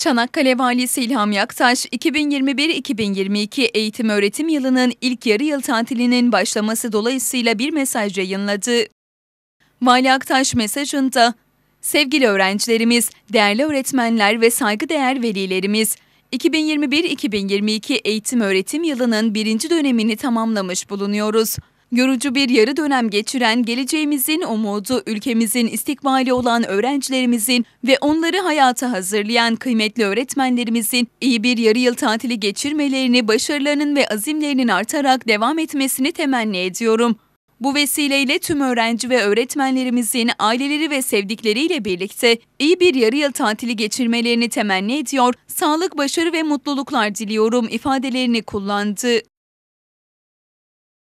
Çanakkale Valisi İlham Yaktaş, 2021-2022 eğitim öğretim yılının ilk yarı yıl tatilinin başlaması dolayısıyla bir mesaj yayınladı. Vali Aktaş mesajında, Sevgili öğrencilerimiz, değerli öğretmenler ve saygıdeğer velilerimiz, 2021-2022 eğitim öğretim yılının birinci dönemini tamamlamış bulunuyoruz. Yorucu bir yarı dönem geçiren geleceğimizin umudu, ülkemizin istikbali olan öğrencilerimizin ve onları hayata hazırlayan kıymetli öğretmenlerimizin iyi bir yarı yıl tatili geçirmelerini, başarılarının ve azimlerinin artarak devam etmesini temenni ediyorum. Bu vesileyle tüm öğrenci ve öğretmenlerimizin aileleri ve sevdikleriyle birlikte iyi bir yarı yıl tatili geçirmelerini temenni ediyor, sağlık, başarı ve mutluluklar diliyorum ifadelerini kullandı.